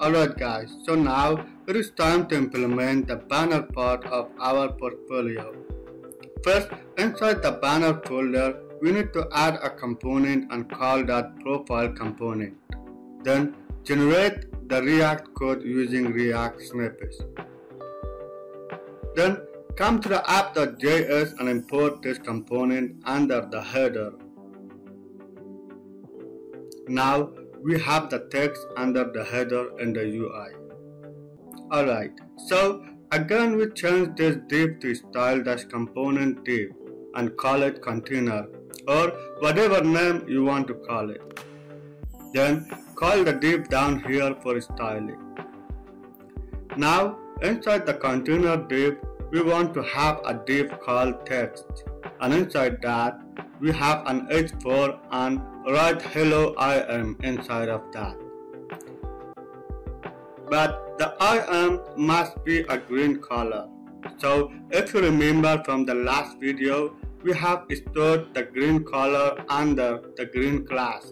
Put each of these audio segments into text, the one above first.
Alright guys, so now it is time to implement the banner part of our portfolio. First, inside the banner folder, we need to add a component and call that profile component. Then generate the React code using React snippets. Then come to the app.js and import this component under the header. Now we have the text under the header in the UI. Alright, so again we change this div to styled-component div and call it container or whatever name you want to call it. Then call the div down here for styling. Now inside the container div we want to have a div called text and inside that we have an h4 and write hello I am inside of that. But the I am must be a green color. So if you remember from the last video, we have stored the green color under the green class.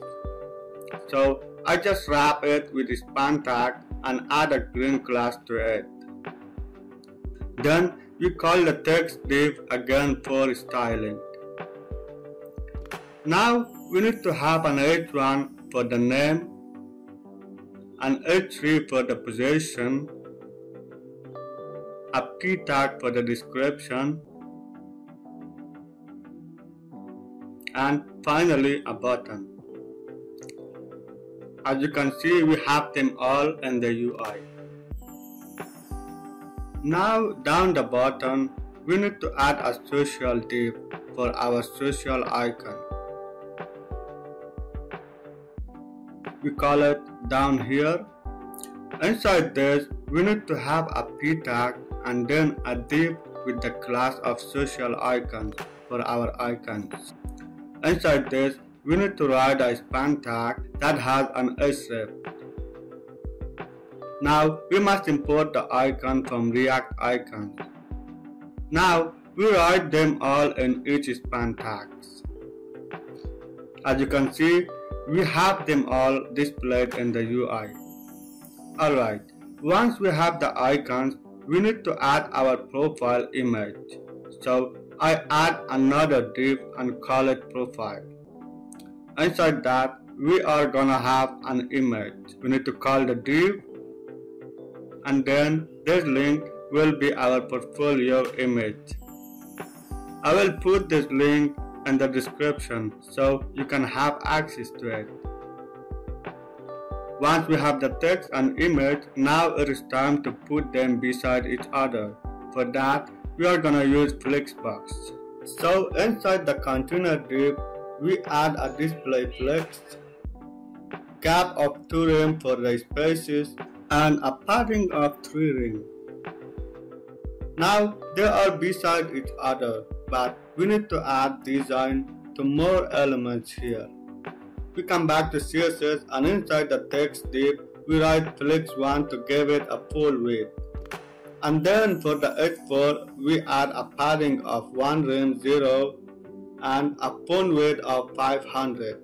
So I just wrap it with span tag and add a green class to it. Then we call the text div again for styling. Now we need to have an h1 for the name, an h3 for the position, a p tag for the description, and finally a button. As you can see, we have them all in the UI. Now down the bottom, we need to add a social div for our social icon. We call it down here. Inside this, we need to have a p tag and then a div with the class of social icons for our icons. Inside this, we need to write a span tag that has an href. Now, we must import the icon from React Icons. Now, we write them all in each span tags. As you can see, we have them all displayed in the UI. Alright, once we have the icons, we need to add our profile image. So I add another div and call it profile. Inside that, we are gonna have an image. We need to call the div and then this link will be our portfolio image. I will put this link in the description so you can have access to it. Once we have the text and image, now it is time to put them beside each other. For that, we are gonna use Flexbox. So inside the container div, we add a display flex, gap of 2 rem for the spaces, and a padding of 3 rem. Now they are beside each other, but we need to add design to more elements here. We come back to CSS and inside the text div, we write flex1 to give it a full width. And then for the h4, we add a padding of 1 rem 0 and a font weight of 500.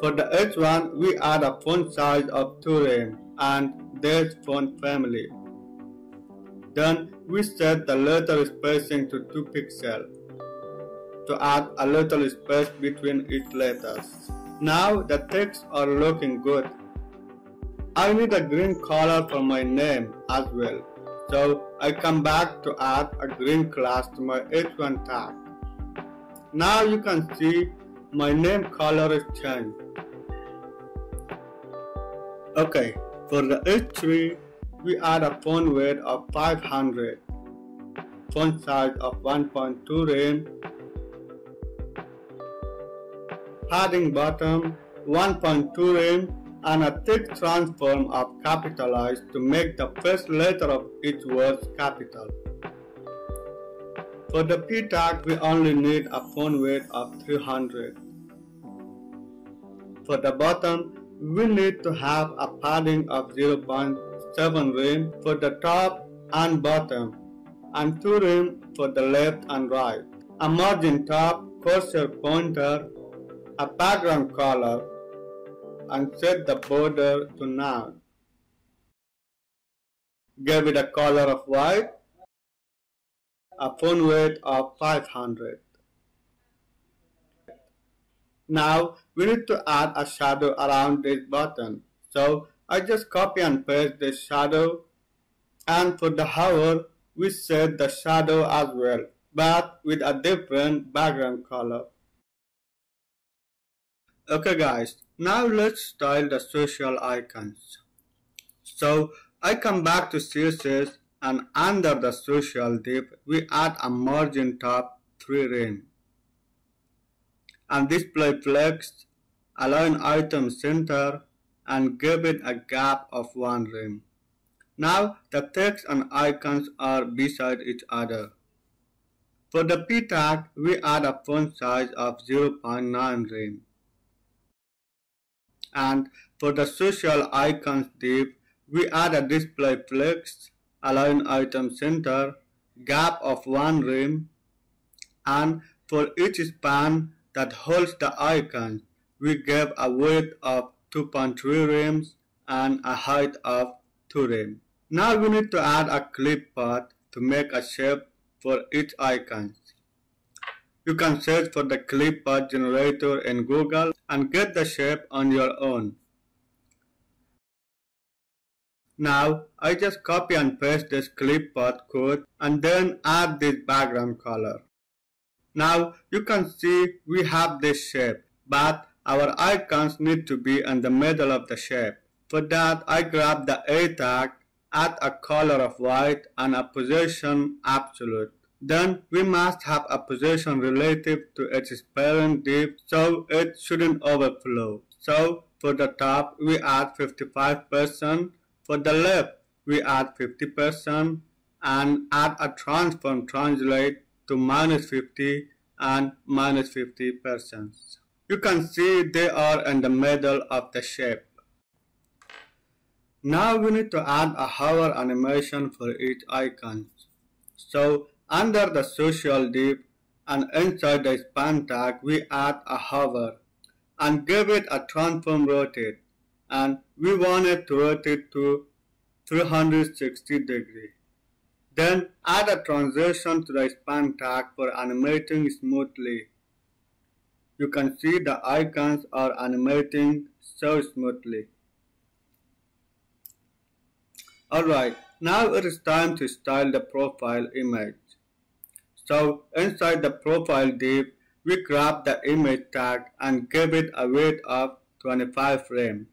For the h1, we add a font size of 2 rem and this font family. Then we set the letter spacing to 2 pixels to add a little space between each letters. Now the texts are looking good. I need a green color for my name as well. So I come back to add a green class to my h1 tag. Now you can see my name color is changed. Okay, for the h3 we add a font weight of 500, font size of 1.2 rem, padding bottom 1.2 rem and a text transform of capitalized to make the first letter of each word capital. For the p tag we only need a font weight of 300. For the bottom we need to have a padding of 0.7 rem for the top and bottom and 2 rem for the left and right. A margin top cursor pointer a background color and set the border to none. Give it a color of white, a font weight of 500. Now we need to add a shadow around this button. So I just copy and paste this shadow and for the hover we set the shadow as well but with a different background color. Okay guys, now let's style the social icons. So I come back to CSS and under the social div we add a margin top 3 rem and display flex, align item center and give it a gap of 1 rem. Now the text and icons are beside each other. For the p tag, we add a font size of 0.9 rem. And for the social icons div, we add a display flex, align item center, gap of 1 rem, and for each span that holds the icons, we give a width of 2.3 rems and a height of 2 rem. Now we need to add a clip path to make a shape for each icon. You can search for the clip generator in Google and get the shape on your own. Now I just copy and paste this clip code and then add this background color. Now you can see we have this shape but our icons need to be in the middle of the shape. For that I grab the A tag add a color of white and a position absolute. Then we must have a position relative to its parent div so it shouldn't overflow. So for the top we add 55%, for the left we add 50% and add a transform translate to minus 50 and minus 50%. You can see they are in the middle of the shape. Now we need to add a hover animation for each icon. So under the social div and inside the span tag we add a hover and give it a transform rotate and we want it to rotate to 360 degree. Then add a transition to the span tag for animating smoothly. You can see the icons are animating so smoothly. Alright, now it is time to style the profile image. So inside the profile div, we grab the image tag and give it a weight of 25 rem.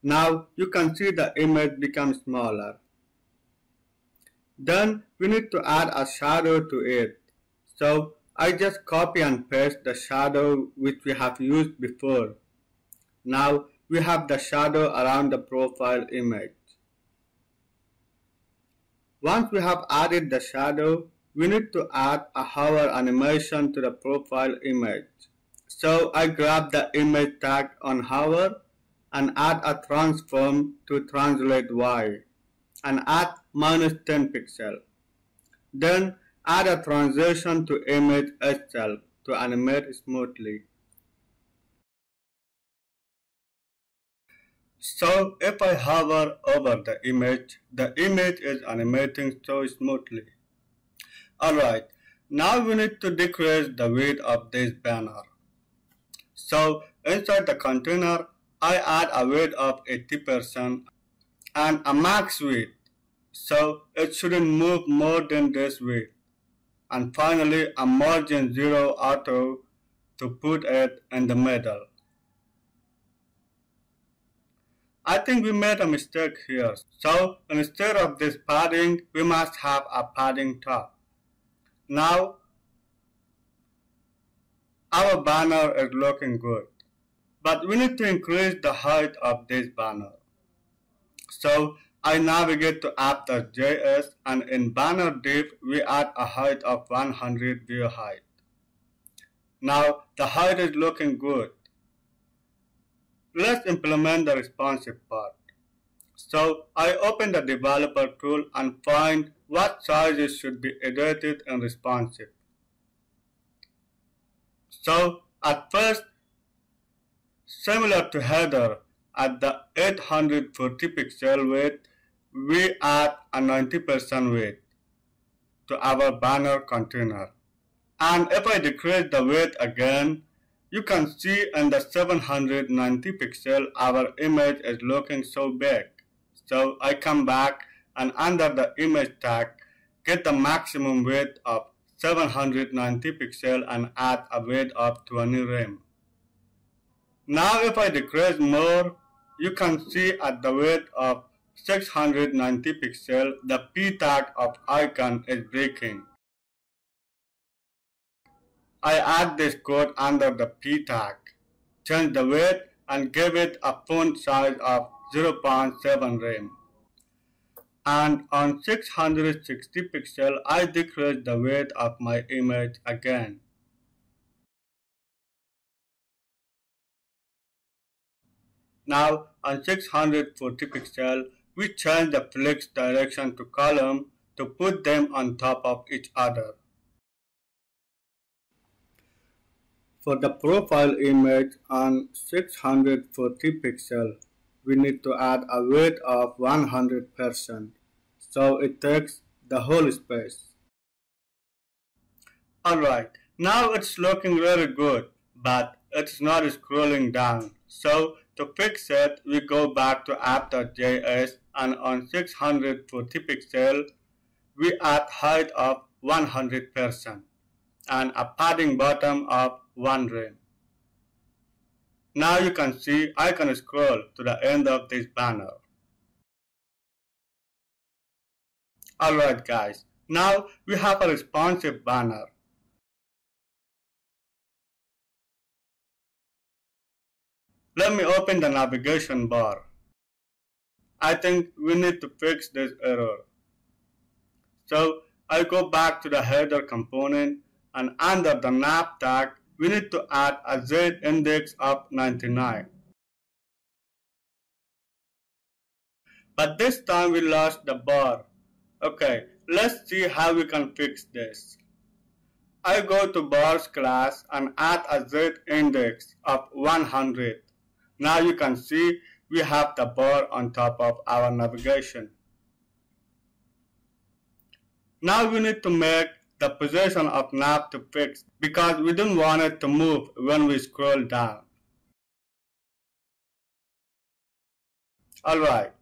Now you can see the image become smaller. Then we need to add a shadow to it. So I just copy and paste the shadow which we have used before. Now we have the shadow around the profile image. Once we have added the shadow, we need to add a hover animation to the profile image. So I grab the image tag on hover and add a transform to translate Y and add minus 10 pixel. Then add a transition to image itself to animate smoothly. So if I hover over the image, the image is animating so smoothly. Alright, now we need to decrease the width of this banner. So inside the container, I add a width of 80% and a max width. So it shouldn't move more than this width. And finally a margin 0 auto to put it in the middle. I think we made a mistake here. So instead of this padding, we must have a padding top. Now, our banner is looking good. But we need to increase the height of this banner. So I navigate to app.js and in banner div we add a height of 100 view height. Now the height is looking good. Let's implement the responsive part. So I open the developer tool and find what sizes should be edited in responsive. So at first, similar to header, at the 840 pixel width, we add a 90% width to our banner container. And if I decrease the width again, you can see in the 790 pixel our image is looking so big. So I come back and under the image tag get the maximum width of 790 pixel and add a weight of 20 rem. Now if I decrease more, you can see at the weight of 690 pixel, the P tag of icon is breaking. I add this code under the P tag, change the weight and give it a font size of 0.7 rem. And on 660 pixel, I decrease the width of my image again. Now on 640 pixel, we change the flex direction to column to put them on top of each other. For the profile image on 640 pixel, we need to add a width of 100%, so it takes the whole space. Alright, now it's looking really good, but it's not scrolling down. So to fix it, we go back to app.js and on 640 pixel, we add height of 100% and a padding bottom of 1 rem. Now you can see I can scroll to the end of this banner. Alright guys, now we have a responsive banner. Let me open the navigation bar. I think we need to fix this error. So I go back to the header component and under the nav tag, we need to add a Z index of 99. But this time we lost the bar. Okay, let's see how we can fix this. I go to bars class and add a Z index of 100. Now you can see we have the bar on top of our navigation. Now we need to make the position of nav to fix because we don't want it to move when we scroll down. Alright,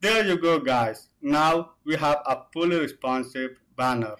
there you go guys. Now we have a fully responsive banner.